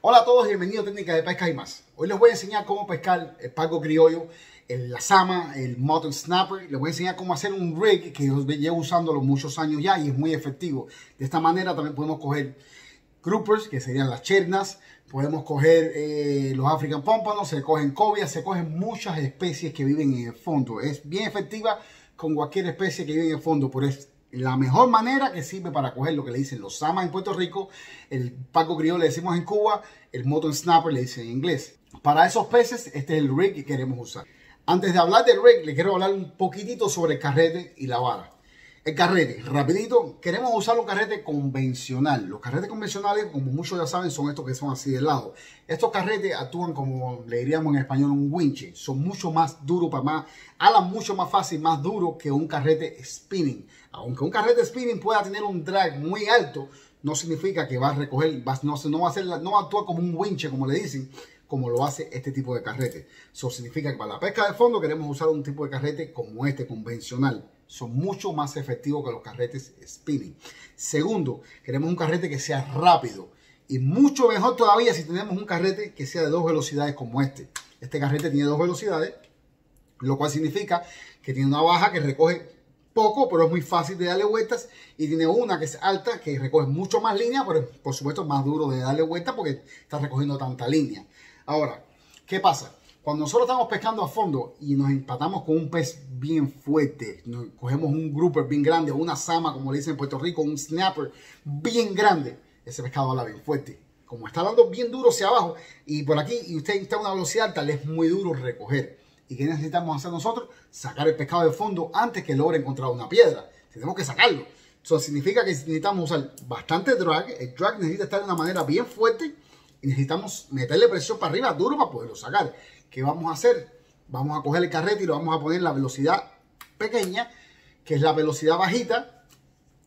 Hola a todos y bienvenidos a Técnica de Pesca y más. Hoy les voy a enseñar cómo pescar el pago criollo, el lazama, el mutton snapper. Les voy a enseñar cómo hacer un rig que yo llevo usándolo muchos años ya y es muy efectivo. De esta manera también podemos coger groupers, que serían las chernas. Podemos coger eh, los African Pompanos, se cogen cobias, se cogen muchas especies que viven en el fondo. Es bien efectiva con cualquier especie que vive en el fondo, por es la mejor manera que sirve para coger lo que le dicen los samas en Puerto Rico, el paco criollo le decimos en Cuba, el mutton snapper le dicen en inglés. Para esos peces, este es el rig que queremos usar. Antes de hablar del rig, le quiero hablar un poquitito sobre el carrete y la vara. El carrete, rapidito, queremos usar un carrete convencional. Los carretes convencionales, como muchos ya saben, son estos que son así de lado. Estos carretes actúan como le diríamos en español un winche. Son mucho más duros para más, alan mucho más fácil, más duro que un carrete spinning. Aunque un carrete spinning pueda tener un drag muy alto, no significa que va a recoger, no, no, va a no va a actuar como un winche, como le dicen, como lo hace este tipo de carrete. Eso significa que para la pesca de fondo queremos usar un tipo de carrete como este, convencional son mucho más efectivos que los carretes spinning. Segundo, queremos un carrete que sea rápido y mucho mejor todavía si tenemos un carrete que sea de dos velocidades como este. Este carrete tiene dos velocidades, lo cual significa que tiene una baja que recoge poco, pero es muy fácil de darle vueltas y tiene una que es alta, que recoge mucho más línea, pero por supuesto es más duro de darle vueltas porque está recogiendo tanta línea. Ahora, ¿qué pasa? Cuando nosotros estamos pescando a fondo y nos empatamos con un pez bien fuerte, nos cogemos un grouper bien grande, una sama, como le dicen en Puerto Rico, un snapper bien grande, ese pescado habla bien fuerte. Como está dando bien duro hacia abajo y por aquí y usted está a una velocidad alta, le es muy duro recoger. ¿Y qué necesitamos hacer nosotros? Sacar el pescado de fondo antes que logre encontrar una piedra. Tenemos que sacarlo. Eso significa que necesitamos usar bastante drag. El drag necesita estar de una manera bien fuerte y necesitamos meterle presión para arriba duro para poderlo sacar. ¿Qué vamos a hacer? Vamos a coger el carrete y lo vamos a poner en la velocidad pequeña, que es la velocidad bajita,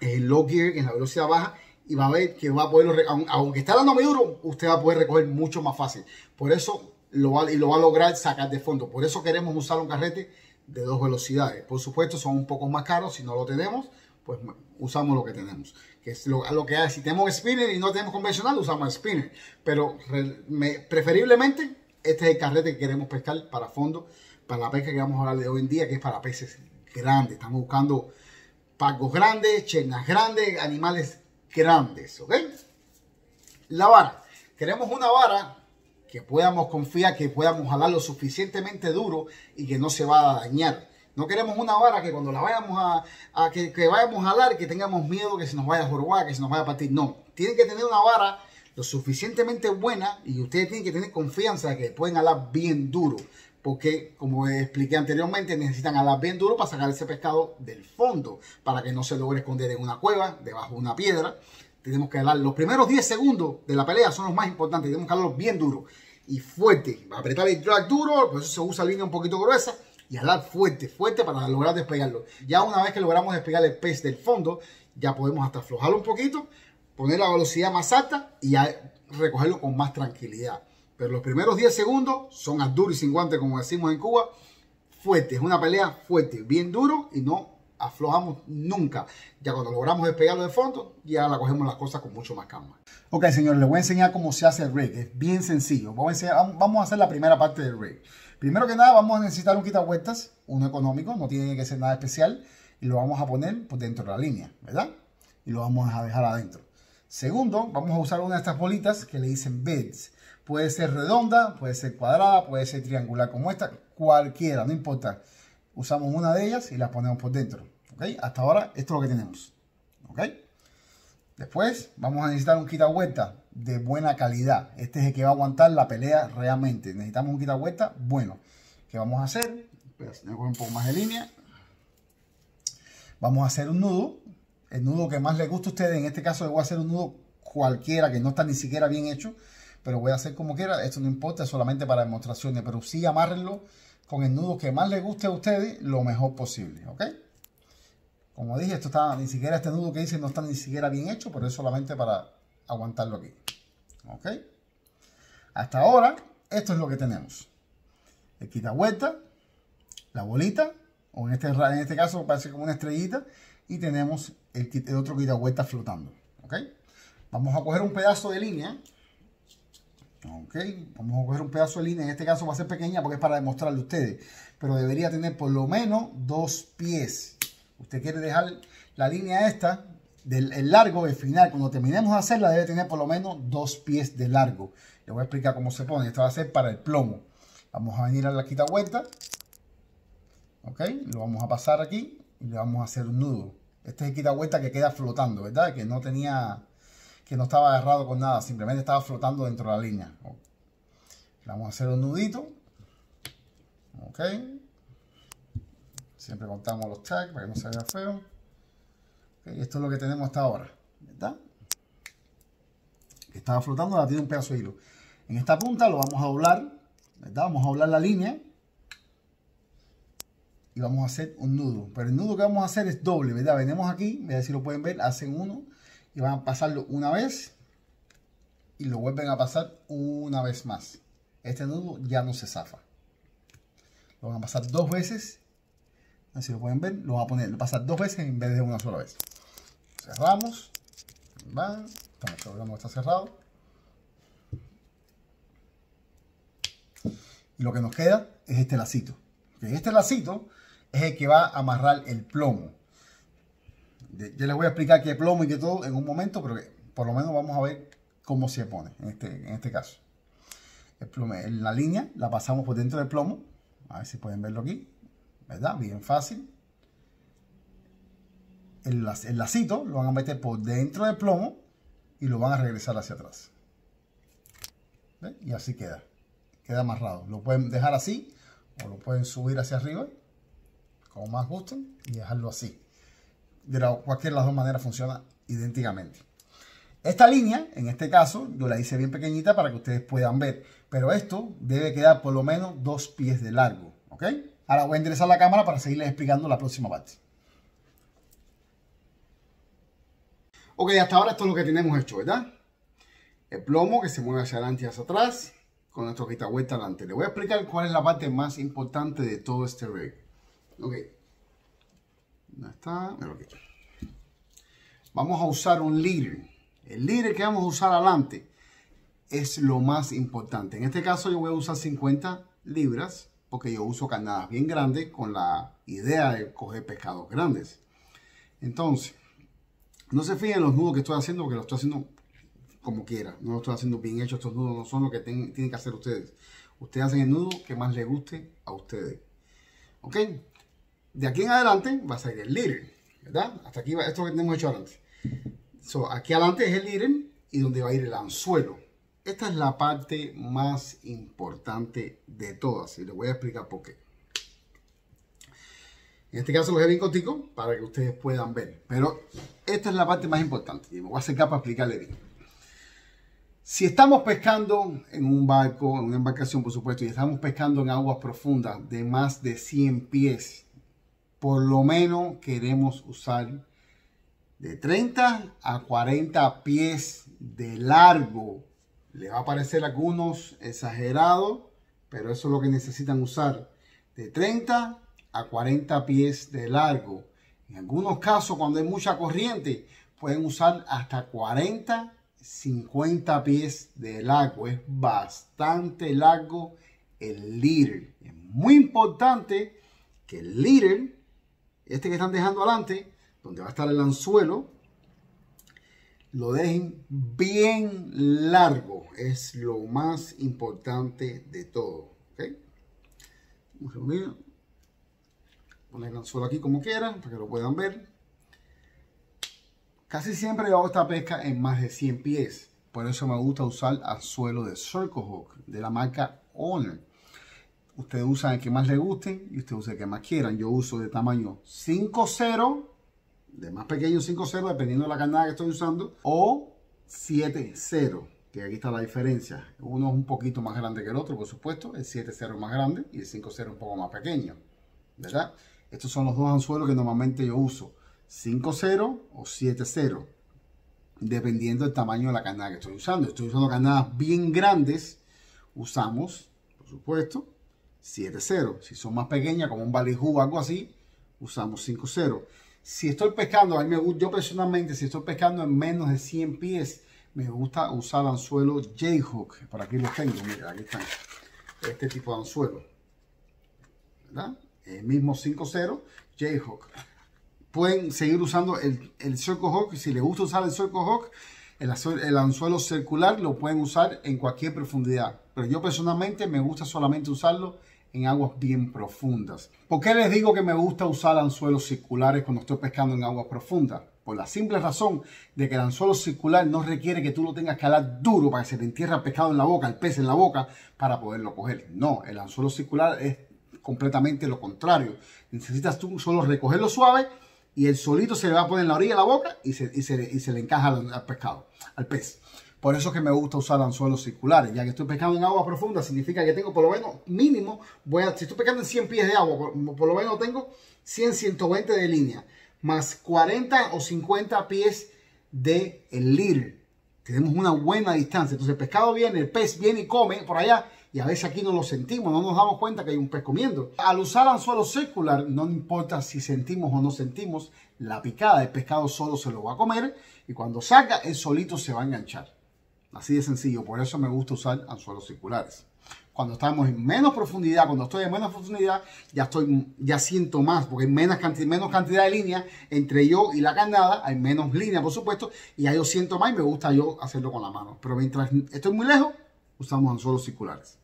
el low gear en la velocidad baja, y va a ver que va a poder, aunque está dando muy duro, usted va a poder recoger mucho más fácil. Por eso lo va, y lo va a lograr sacar de fondo. Por eso queremos usar un carrete de dos velocidades. Por supuesto, son un poco más caros. Si no lo tenemos, pues usamos lo que tenemos. Que es lo, lo que hay. Si tenemos spinner y no tenemos convencional, usamos spinner. Pero preferiblemente este es el carrete que queremos pescar para fondo, para la pesca que vamos a hablar de hoy en día, que es para peces grandes. Estamos buscando pagos grandes, chenas grandes, animales grandes, ¿ok? La vara. Queremos una vara que podamos confiar, que podamos jalar lo suficientemente duro y que no se va a dañar. No queremos una vara que cuando la vayamos a, que, que, vayamos a jalar, que tengamos miedo que se nos vaya a jorobar, que se nos vaya a partir. No, tiene que tener una vara lo suficientemente buena y ustedes tienen que tener confianza de que pueden alar bien duro. Porque, como expliqué anteriormente, necesitan alar bien duro para sacar ese pescado del fondo, para que no se logre esconder en una cueva, debajo de una piedra. Tenemos que alar los primeros 10 segundos de la pelea son los más importantes. Tenemos que alarlo bien duro y fuerte. Apretar el drag duro, por eso se usa línea un poquito gruesa y alar fuerte, fuerte para lograr despegarlo. Ya una vez que logramos despegar el pez del fondo, ya podemos hasta aflojarlo un poquito poner la velocidad más alta y recogerlo con más tranquilidad. Pero los primeros 10 segundos son a duro y sin guante, como decimos en Cuba, fuerte. Es una pelea fuerte, bien duro y no aflojamos nunca. Ya cuando logramos despegarlo de fondo, ya la cogemos las cosas con mucho más calma. Ok, señores, les voy a enseñar cómo se hace el rig. Es bien sencillo. Vamos a, hacer la primera parte del rig. Primero que nada, vamos a necesitar un quitavueltas, uno económico, no tiene que ser nada especial. Y lo vamos a poner dentro de la línea, ¿verdad? Y lo vamos a dejar adentro. Segundo, vamos a usar una de estas bolitas que le dicen beds. Puede ser redonda, puede ser cuadrada, puede ser triangular como esta, cualquiera, no importa. Usamos una de ellas y la ponemos por dentro. ¿okay? Hasta ahora esto es lo que tenemos. ¿okay? Después vamos a necesitar un vuelta de buena calidad. Este es el que va a aguantar la pelea realmente. Necesitamos un vuelta bueno. ¿Qué vamos a hacer? Voy a un poco más de línea. Vamos a hacer un nudo el nudo que más le guste a ustedes. En este caso le voy a hacer un nudo cualquiera que no está ni siquiera bien hecho, pero voy a hacer como quiera. Esto no importa, es solamente para demostraciones, pero sí amárrenlo con el nudo que más les guste a ustedes lo mejor posible, ¿ok? Como dije, esto está ni siquiera este nudo que hice no está ni siquiera bien hecho, pero es solamente para aguantarlo aquí, ¿ok? Hasta ahora, esto es lo que tenemos. El quita vuelta, la bolita, o en este, en este caso parece como una estrellita, y tenemos el, el otro vuelta flotando. ¿ok? Vamos a coger un pedazo de línea. Ok, vamos a coger un pedazo de línea, en este caso va a ser pequeña porque es para demostrarle a ustedes, pero debería tener por lo menos dos pies. Usted quiere dejar la línea esta, del el largo, el final, cuando terminemos de hacerla debe tener por lo menos dos pies de largo. Le voy a explicar cómo se pone, esto va a ser para el plomo. Vamos a venir a la quita vuelta, ok, lo vamos a pasar aquí y le vamos a hacer un nudo. Este es el quita vuelta que queda flotando, ¿verdad? Que no tenía que no estaba agarrado con nada, simplemente estaba flotando dentro de la línea. Le vamos a hacer un nudito. Ok. Siempre contamos los tags para que no se vea feo. esto es lo que tenemos hasta ahora. ¿Verdad? Que estaba flotando, la tiene un pedazo de hilo. En esta punta lo vamos a doblar. ¿Verdad? Vamos a doblar la línea. Y vamos a hacer un nudo. Pero el nudo que vamos a hacer es doble, ¿verdad? Venimos aquí, a ver si lo pueden ver, hacen uno y van a pasarlo una vez y lo vuelven a pasar una vez más. Este nudo ya no se zafa. Lo van a pasar dos veces. Así lo pueden ver. Lo van a poner, lo pasar dos veces en vez de una sola vez. Cerramos. Va. Estamos está cerrado. Y lo que nos queda es este lacito. Este lacito es el que va a amarrar el plomo. Yo les voy a explicar qué plomo y qué todo en un momento, pero por lo menos vamos a ver cómo se pone en este, este caso. El plomo, la línea la pasamos por dentro del plomo. A ver si pueden verlo aquí. ¿Verdad? Bien fácil. El, lacito lo van a meter por dentro del plomo y lo van a regresar hacia atrás. Y así queda. Queda amarrado. Lo pueden dejar así o lo pueden subir hacia arriba, como más gusten, y dejarlo así de cualquiera de las dos maneras funciona idénticamente. Esta línea, en este caso, yo la hice bien pequeñita para que ustedes puedan ver, pero esto debe quedar por lo menos dos pies de largo, ¿ok? Ahora voy a enderezar la cámara para seguirles explicando la próxima parte. Ok, hasta ahora esto es lo que tenemos hecho, ¿verdad? El plomo que se mueve hacia adelante y hacia atrás, con nuestro quita vuelta adelante. Le voy a explicar cuál es la parte más importante de todo este rig. Ok, está? Vamos a usar un líder. El líder que vamos a usar adelante es lo más importante. En este caso yo voy a usar 50 libras porque yo uso carnadas bien grandes con la idea de coger pescados grandes. Entonces, no se fijen en los nudos que estoy haciendo porque lo estoy haciendo como quiera. No lo estoy haciendo bien hecho. Estos nudos no son lo que tienen que hacer ustedes. Ustedes hacen el nudo que más les guste a ustedes. ¿Ok? De aquí en adelante va a ser el líder, ¿verdad? Hasta aquí va esto que tenemos hecho adelante. So, aquí adelante es el líder y donde va a ir el anzuelo. Esta es la parte más importante de todas y les voy a explicar por qué. En este caso lo dejé bien para que ustedes puedan ver. Pero esta es la parte más importante y me voy a acercar para explicarle bien. Si estamos pescando en un barco, en una embarcación por supuesto, y estamos pescando en aguas profundas de más de 100 pies, por lo menos queremos usar de 30 a 40 pies de largo. Le va a parecer a algunos exagerado, pero eso es lo que necesitan usar. De 30 a 40 pies de largo. En algunos casos, cuando hay mucha corriente, pueden usar hasta 40, 50 pies de largo. Es bastante largo el líder. Es muy importante que el líder este que están dejando adelante, donde va a estar el anzuelo, lo dejen bien largo. Es lo más importante de todo. ¿okay? A Poner el anzuelo aquí como quieran, para que lo puedan ver. Casi siempre hago esta pesca en más de 100 pies. Por eso me gusta usar anzuelo de Circle Hook de la marca Honor. Ustedes usan el que más les guste y ustedes usan el que más quieran. Yo uso de tamaño 5.0, de más pequeño 5.0, dependiendo de la carnada que estoy usando, o 7.0, que aquí está la diferencia. Uno es un poquito más grande que el otro, por supuesto. El 7.0 es más grande y el 5.0 un poco más pequeño. ¿Verdad? Estos son los dos anzuelos que normalmente yo uso. 5.0 o 7.0 dependiendo del tamaño de la carnada que estoy usando. Estoy usando carnadas bien grandes, usamos, por supuesto, 7-0. Si son más pequeñas, como un balijú o algo así, usamos 5-0. Si estoy pescando, a me, yo personalmente, si estoy pescando en menos de 100 pies, me gusta usar anzuelo J-Hook. Por aquí los tengo, mira, aquí están. Este tipo de anzuelo. El mismo 5.0 J-Hook. Pueden seguir usando el, el Circle Hook. Si les gusta usar el Circle Hook, el, el anzuelo circular lo pueden usar en cualquier profundidad. Pero yo personalmente me gusta solamente usarlo en aguas bien profundas. ¿Por qué les digo que me gusta usar anzuelos circulares cuando estoy pescando en aguas profundas? Por la simple razón de que el anzuelo circular no requiere que tú lo tengas que alar duro para que se te entierre el pescado en la boca, el pez en la boca, para poderlo coger. No, el anzuelo circular es completamente lo contrario. Necesitas tú solo recogerlo suave y el solito se le va a poner en la orilla de la boca y se, y se, le encaja al, pescado, al pez. Por eso es que me gusta usar anzuelos circulares. Ya que estoy pescando en agua profunda, significa que tengo por lo menos mínimo, voy a, si estoy pescando en 100 pies de agua, por, lo menos tengo 100, 120 de línea, más 40 o 50 pies de el. Tenemos una buena distancia. Entonces el pescado viene, el pez viene y come por allá y a veces aquí no lo sentimos, no nos damos cuenta que hay un pez comiendo. Al usar anzuelo circular, no importa si sentimos o no sentimos la picada, el pescado solo se lo va a comer y cuando salga, el solito se va a enganchar. Así de sencillo, por eso me gusta usar anzuelos circulares. Cuando estamos en menos profundidad, cuando estoy en menos profundidad, ya estoy, ya siento más, porque hay menos cantidad, menos cantidad de línea entre yo y la carnada, hay menos línea, por supuesto, y ya yo siento más y me gusta yo hacerlo con la mano. Pero mientras estoy muy lejos, usamos anzuelos circulares.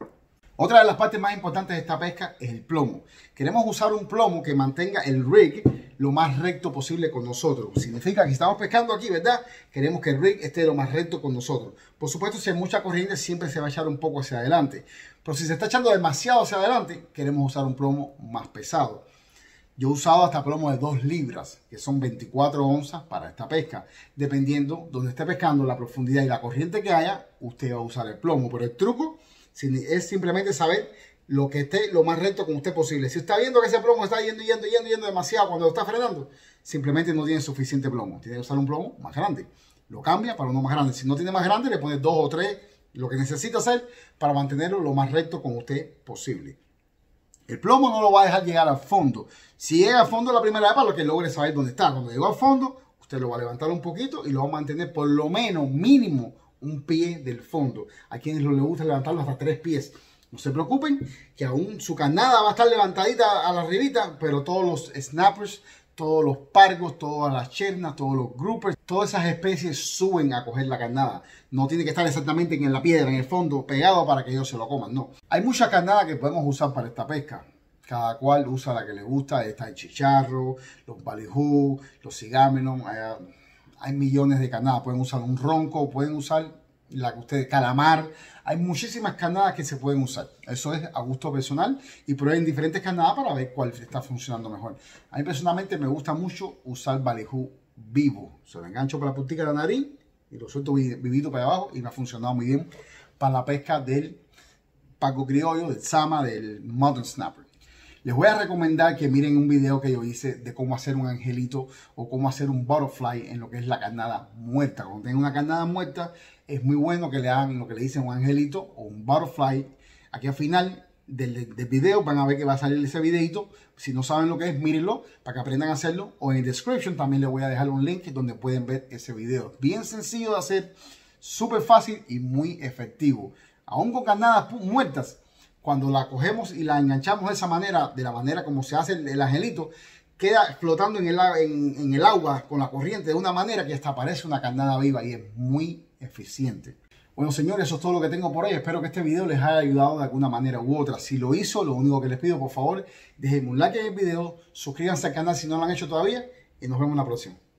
Otra de las partes más importantes de esta pesca es el plomo. Queremos usar un plomo que mantenga el rig lo más recto posible con nosotros. Significa que estamos pescando aquí, ¿verdad? Queremos que el rig esté lo más recto con nosotros. Por supuesto, si hay mucha corriente, siempre se va a echar un poco hacia adelante. Pero si se está echando demasiado hacia adelante, queremos usar un plomo más pesado. Yo he usado hasta plomo de 2 libras, que son 24 onzas para esta pesca. Dependiendo donde esté pescando, la profundidad y la corriente que haya, usted va a usar el plomo. Pero el truco es simplemente saber lo que esté lo más recto con usted posible. Si está viendo que ese plomo está yendo, yendo, yendo, yendo demasiado cuando lo está frenando, simplemente no tiene suficiente plomo. Tiene que usar un plomo más grande. Lo cambia para uno más grande. Si no tiene más grande, le pone dos o tres, lo que necesita hacer para mantenerlo lo más recto con usted posible. El plomo no lo va a dejar llegar al fondo. Si llega al fondo la primera vez, para lo que logre saber dónde está. Cuando llegó al fondo, usted lo va a levantar un poquito y lo va a mantener por lo menos, mínimo, un pie del fondo. A quienes les gusta levantarlo hasta tres pies. No se preocupen, que aún su canada va a estar levantadita a la ribita, pero todos los snappers, todos los pargos, todas las chernas, todos los groupers, todas esas especies suben a coger la carnada. No tiene que estar exactamente en la piedra, en el fondo, pegado para que ellos se lo coman, no. Hay mucha carnada que podemos usar para esta pesca. Cada cual usa la que le gusta. Está el chicharro, los balijú, los cigámenos. Hay, millones de carnadas. Pueden usar un ronco, pueden usar la que ustedes, calamar. Hay muchísimas carnadas que se pueden usar. Eso es a gusto personal y prueben diferentes carnadas para ver cuál está funcionando mejor. A mí personalmente me gusta mucho usar balijú vivo. Se lo engancho para la puntica de la nariz y lo suelto vivito para abajo y me ha funcionado muy bien para la pesca del paco criollo, del sama, del modern snapper. Les voy a recomendar que miren un video que yo hice de cómo hacer un angelito o cómo hacer un butterfly en lo que es la carnada muerta. Cuando tengan una carnada muerta, es muy bueno que le hagan lo que le dicen un angelito o un butterfly. Aquí al final del, video van a ver que va a salir ese videito. Si no saben lo que es, mírenlo para que aprendan a hacerlo. O en el description también les voy a dejar un link donde pueden ver ese video. Bien sencillo de hacer, súper fácil y muy efectivo. Aún con carnadas muertas, cuando la cogemos y la enganchamos de esa manera, de la manera como se hace el, angelito, queda flotando en el, en, el, agua con la corriente de una manera que hasta parece una carnada viva y es muy eficiente. Bueno señores, eso es todo lo que tengo por hoy. Espero que este video les haya ayudado de alguna manera u otra. Si lo hizo, lo único que les pido, por favor, déjenme un like en el video, suscríbanse al canal si no lo han hecho todavía y nos vemos en la próxima.